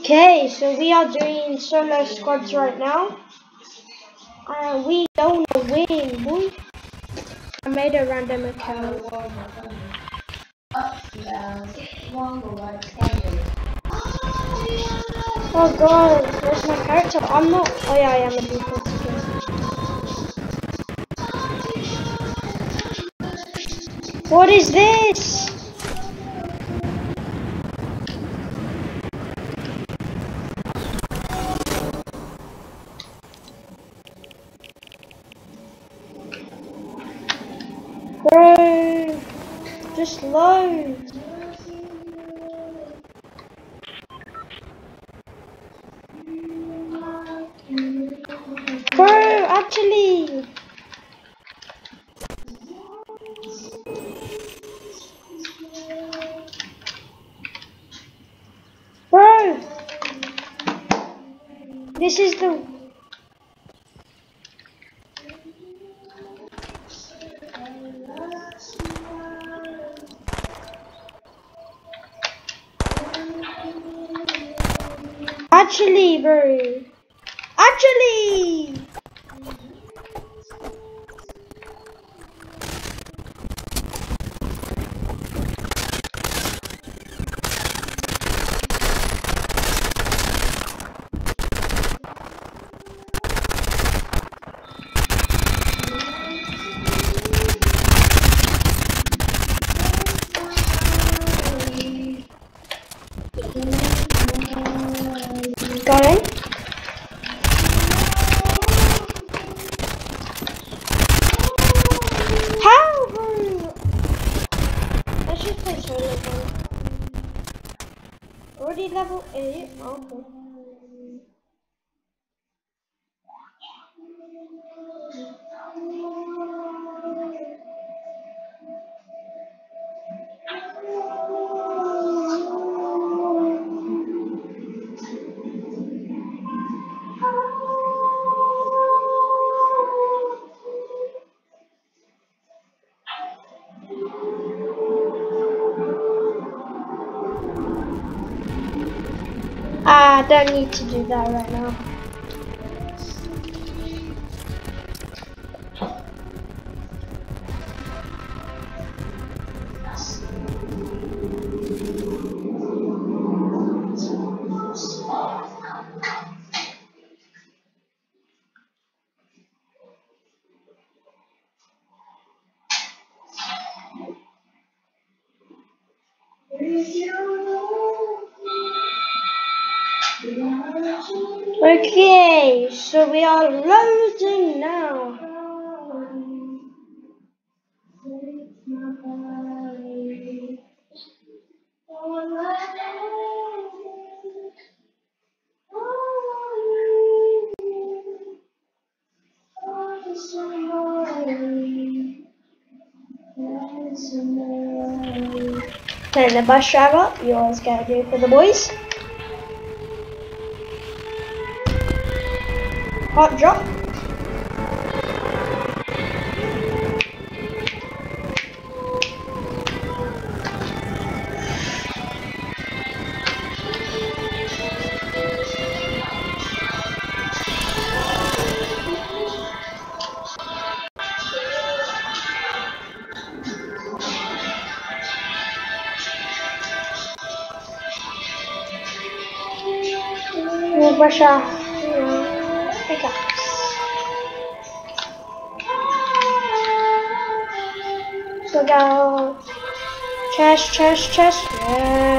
Okay, so we are doing solo squads right now. Uh, we don't win, boy. I made a random account. Oh god, where's my character? I'm not. Oh yeah, I am a skin. What is this? Bro, just Actually, bro. Actually. level. Ei, ok. I don't need to do that right now. We are loading now. Playing the bus driver, you always gotta do for the boys. Hot drop. Brush Chest, chest, chest. Yeah.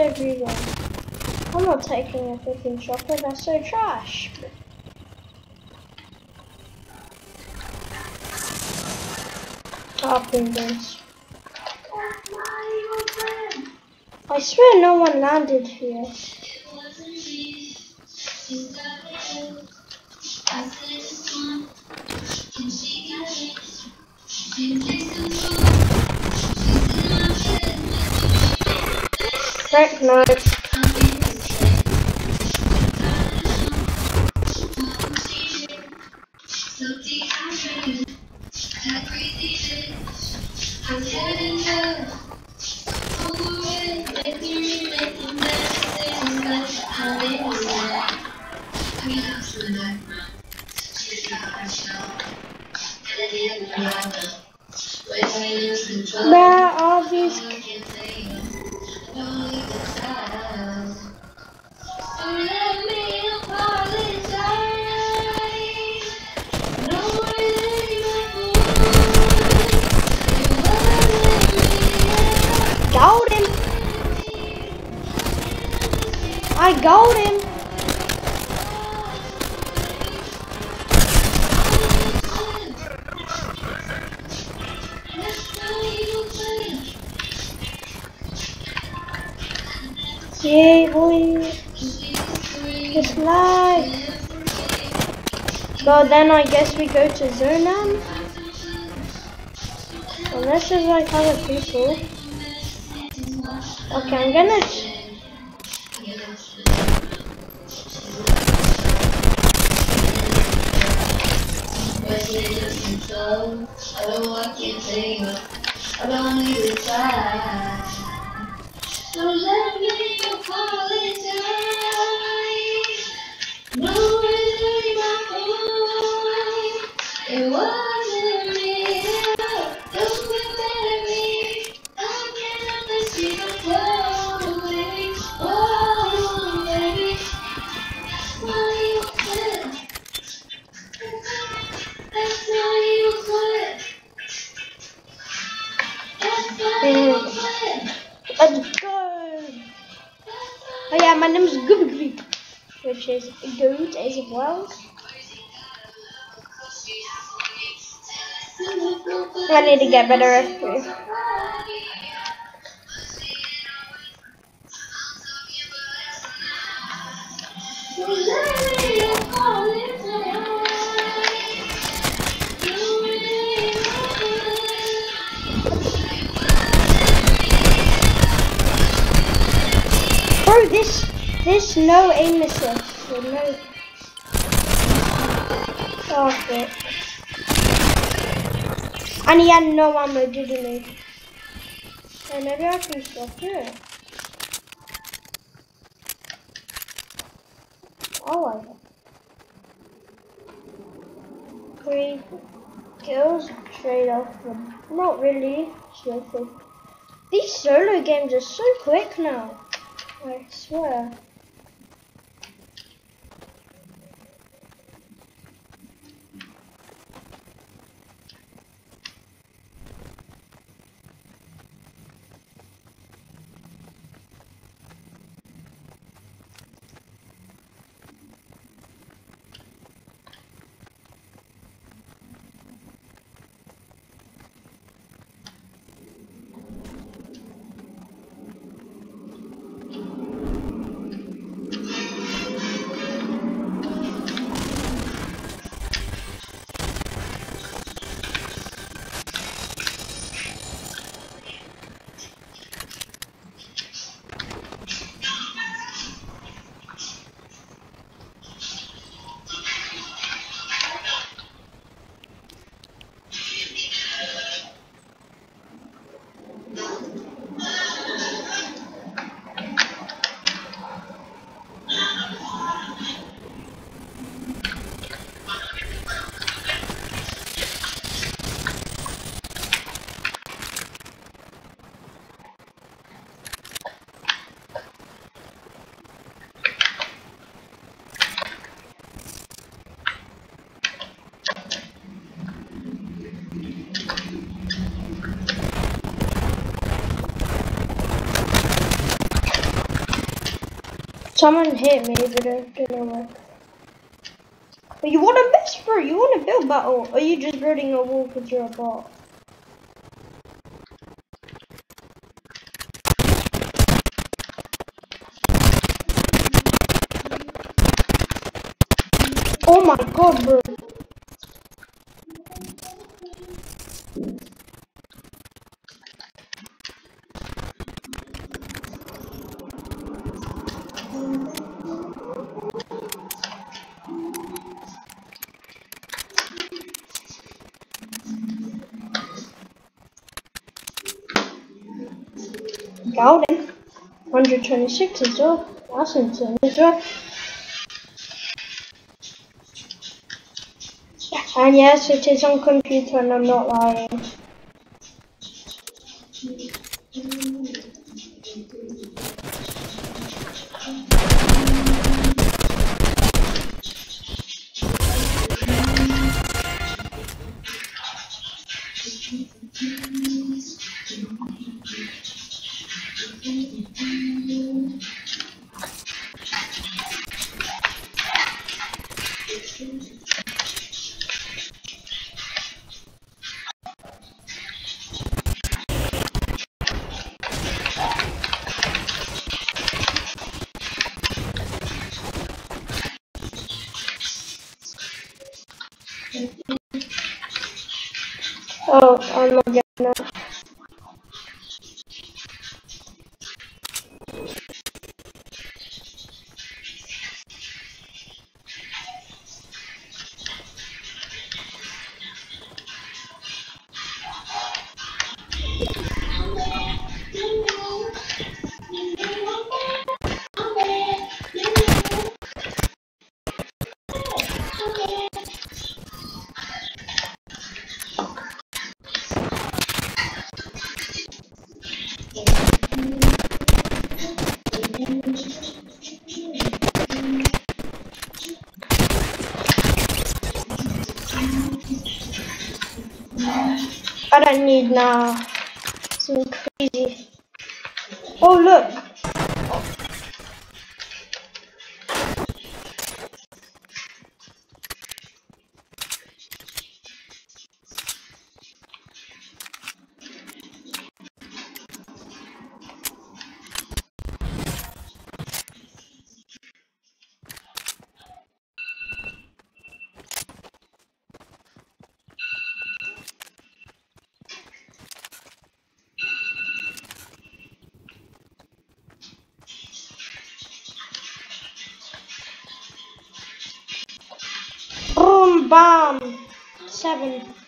Everyone? I'm not taking a flipping chocolate, that's so trash. Top this. I swear no one landed here. Right, Got! Yeah, boy. It's like. So then I guess we go to Zernam. Unless there's like other people. Okay, I'm gonna. I don't want to take I don't need to try. So let me apologize. No, yeah, my name is Gooby, which is good as well. I need to get better at Bro, this, this no aim assist. No. Oh shit. And he had no ammo, didn't he? So maybe I can stop here. Oh, I Three kills straight off. Not really. These solo games are so quick now. I swear. Someone hit me, but it didn't work. You want a bro? You want to build battle? Or are you just building a wall because you're a bot? Oh my god, bro. 126 as well. Insane as well. And yes, it is on computer and I'm not lying. Oh, I'm not getting need now. Some crazy. Oh look. Bomb. Seven.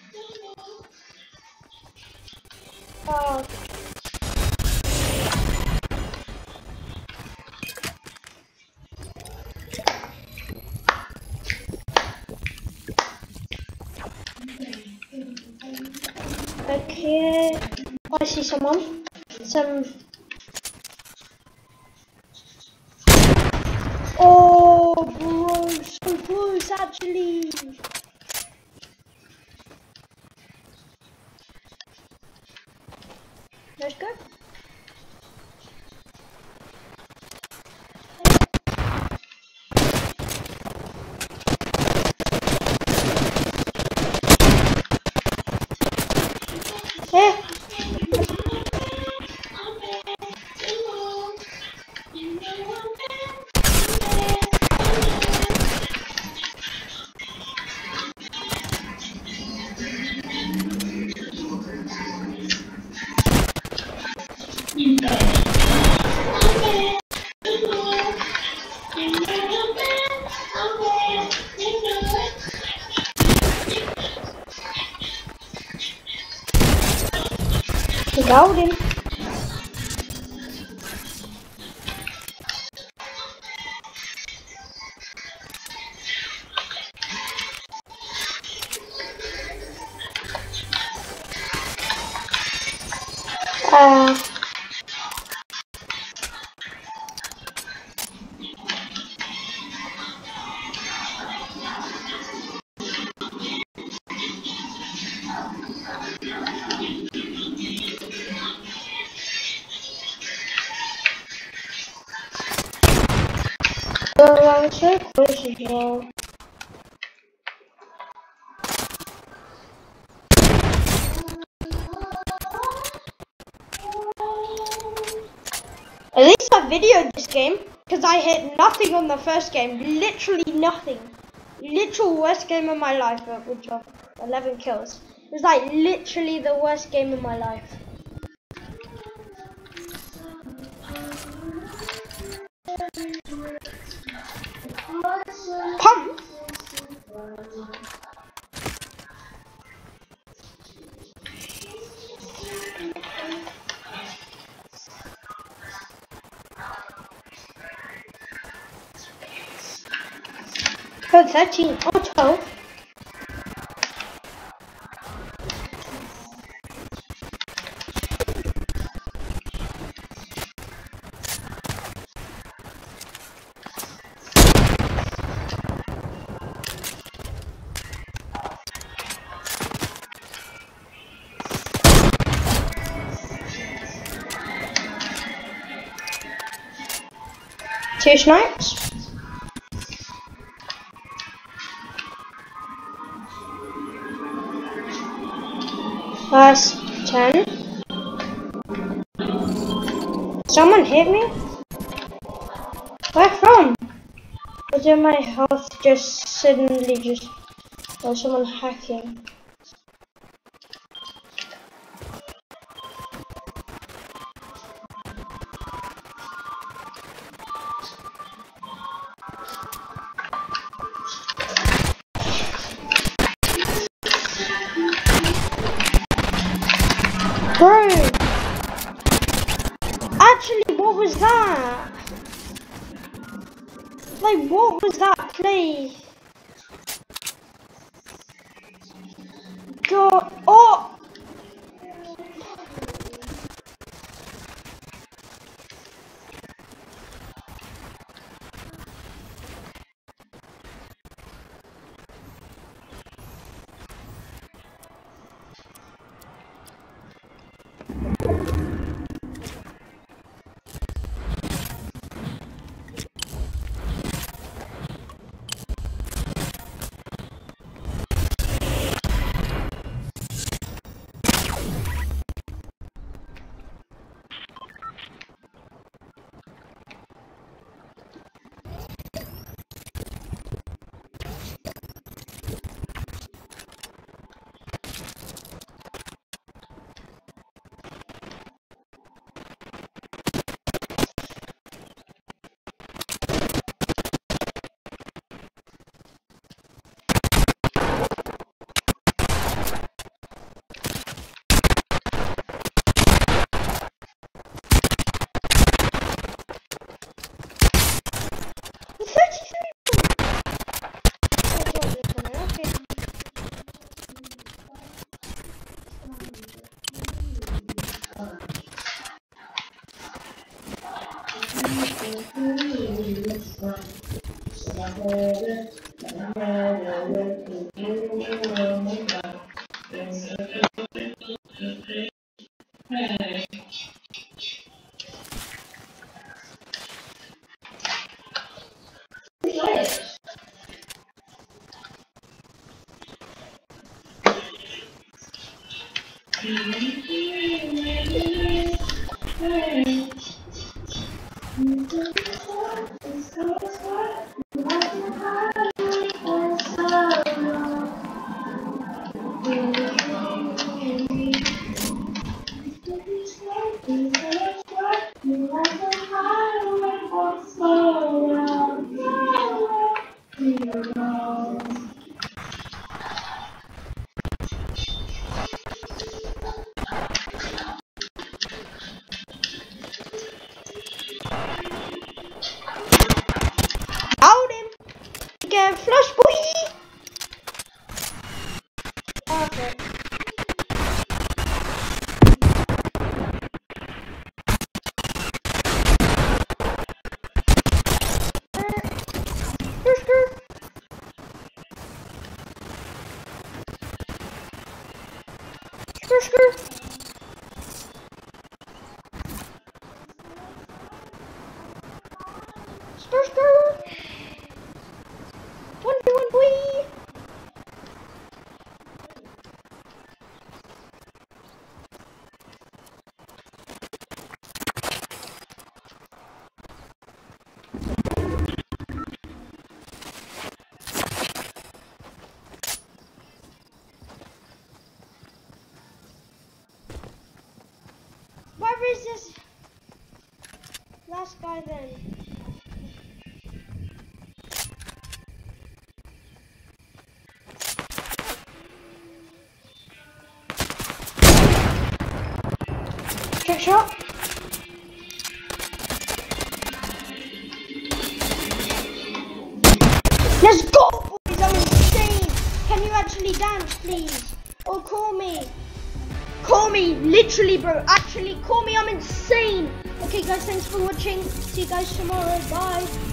Golden. Close as well. At least I videoed this game because I hit nothing on the first game. Literally nothing. Literal worst game of my life, but good job. 11 kills. It was like literally the worst game of my life. Oh, 13. Oh, 12. Two snipes. Last ten. Someone hit me? Where from? Was it my health just suddenly just or someone hacking? What was that? Like, what was that play? God, oh! Skr, skr. Skr, is this last guy then? Trick shot. Let's go, boys! I'm insane. Can you actually dance, please? Or call me? Call me, literally, bro. Actually, guys, thanks for watching. See you guys tomorrow. Bye.